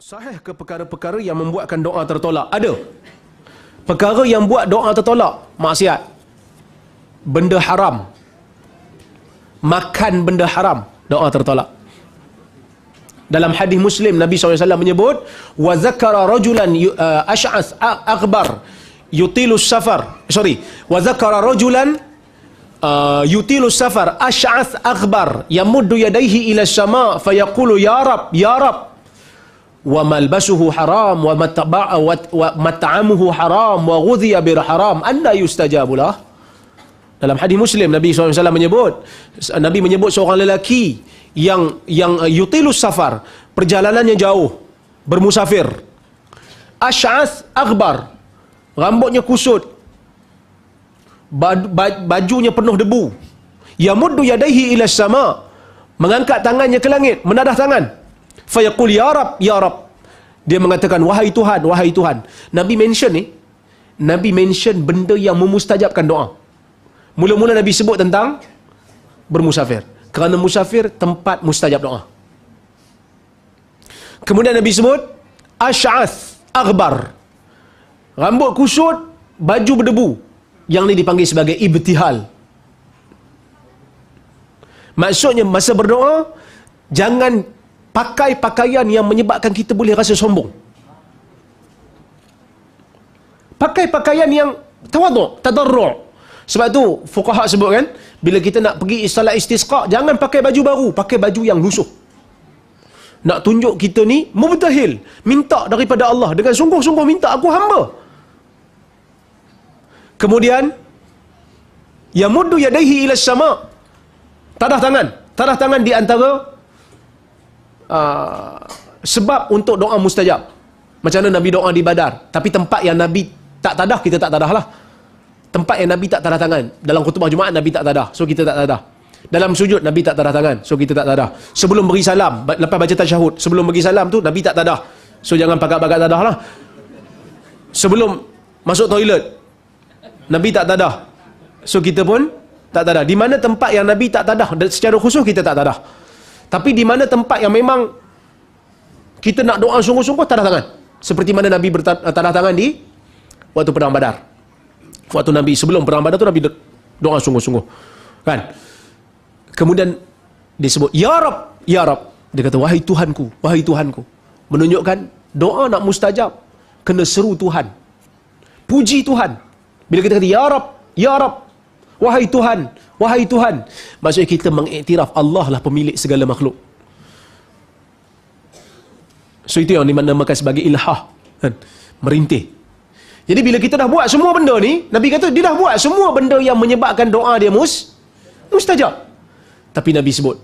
Sahih ke perkara-perkara yang membuatkan doa tertolak? Ada. Perkara yang buat doa tertolak, maksiat. Benda haram. Makan benda haram, doa tertolak. Dalam hadis Muslim Nabi SAW menyebut wa zakara rajulan uh, ash'as akbar yutilu safar sorry wa zakara rajulan uh, yutilu safar ash'as akbar yamuddu yadayhi ila sama fayaqulu ya rab ya rab wa malbasuhu haram wa mataba'a wa mat'amuhu haram wa ghudhiya bir haram. Anna yustajabu lah. Dalam hadis Muslim Nabi SAW menyebut Nabi menyebut seorang lelaki yang yang uh, yutilus safar perjalanannya jauh bermusafir. Asy'as akbar rambutnya kusut bajunya penuh debu. Yamuddu yadaihi ila sama mengangkat tangannya ke langit menadah tangan fayaqul ya rab ya rab. Dia mengatakan wahai tuhan wahai tuhan. Nabi mention ni nabi mention benda yang memustajabkan doa. Mula-mula nabi sebut tentang bermusafir. Kerana musafir tempat mustajab doa. Kemudian nabi sebut asy'ath aghbar. Rambut kusut baju berdebu. Yang ni dipanggil sebagai ibtihal. Maksudnya masa berdoa jangan pakai pakaian yang menyebabkan kita boleh rasa sombong. Pakai pakaian yang tawaduk, tadarru'. Sebab tu fuqaha sebut kan, bila kita nak pergi salat istisqa, jangan pakai baju baru, pakai baju yang lusuh. Nak tunjuk kita ni mubtahil, minta daripada Allah dengan sungguh-sungguh minta aku hamba. Kemudian ya muddu yadaihi ila sama. Tadah tangan, tadah tangan di antara uh, sebab untuk doa mustajab. Macam mana Nabi doa di Badar. Tapi tempat yang Nabi tak tadah, kita tak tadah lah. Tempat yang Nabi tak tadah tangan. Dalam khutbah Jumaat, Nabi tak tadah. So, kita tak tadah. Dalam sujud, Nabi tak tadah tangan. So, kita tak tadah. Sebelum beri salam, lepas baca tasyahud. Sebelum beri salam tu, Nabi tak tadah. So, jangan pakai-pakai tadah lah. Sebelum masuk toilet, Nabi tak tadah. So, kita pun tak tadah. Di mana tempat yang Nabi tak tadah? Secara khusus, kita tak tadah. Tapi di mana tempat yang memang kita nak doa sungguh-sungguh, tadah tangan. Seperti mana Nabi bertadah tangan di waktu perang badar. Waktu Nabi sebelum perang badar tu Nabi doa sungguh-sungguh. Kan? Kemudian disebut, Ya Rab, Ya Rab. Dia kata, wahai Tuhanku, wahai Tuhanku. Menunjukkan doa nak mustajab. Kena seru Tuhan. Puji Tuhan. Bila kita kata, Ya Rab, Ya Rab. Wahai Tuhan, wahai Tuhan. Maksudnya kita mengiktiraf Allah lah pemilik segala makhluk. So itu yang dinamakan sebagai ilhah. Kan? Merintih. Jadi bila kita dah buat semua benda ni, Nabi kata dia dah buat semua benda yang menyebabkan doa dia mus mustajab. Tapi Nabi sebut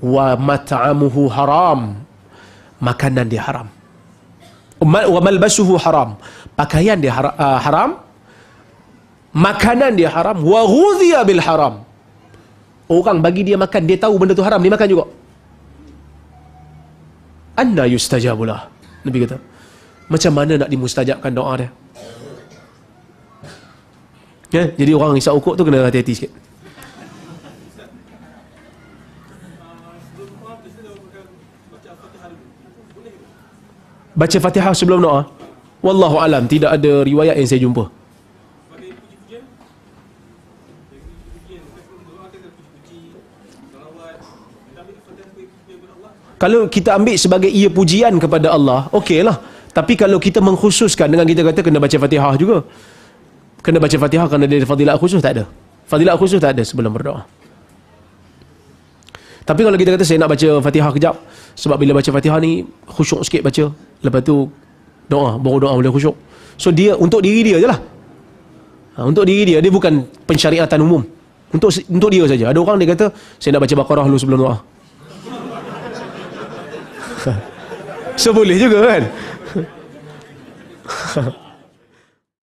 wa mat'amuhu haram. Makanan dia haram. Wa malbasuhu haram. Pakaian dia uh, haram. Makanan dia haram. Wa ghudhiya bil haram. Orang bagi dia makan, dia tahu benda tu haram, dia makan juga. Anna yustajabulah. Nabi kata. Macam mana nak dimustajabkan doa dia? Ya, jadi orang isap ukuk tu kena hati-hati sikit. Baca Fatihah sebelum doa. Wallahu alam tidak ada riwayat yang saya jumpa. Kalau kita ambil sebagai ia pujian kepada Allah, okeylah. Tapi kalau kita mengkhususkan dengan kita kata kena baca Fatihah juga. Kena baca Fatihah kerana dia ada fadilat khusus tak ada. Fadilat khusus tak ada sebelum berdoa. Tapi kalau kita kata saya nak baca Fatihah kejap sebab bila baca Fatihah ni khusyuk sikit baca. Lepas tu doa, baru doa boleh khusyuk. So dia untuk diri dia je lah. Ha, untuk diri dia, dia bukan pensyariatan umum. Untuk untuk dia saja. Ada orang dia kata saya nak baca Baqarah dulu sebelum doa. so boleh juga kan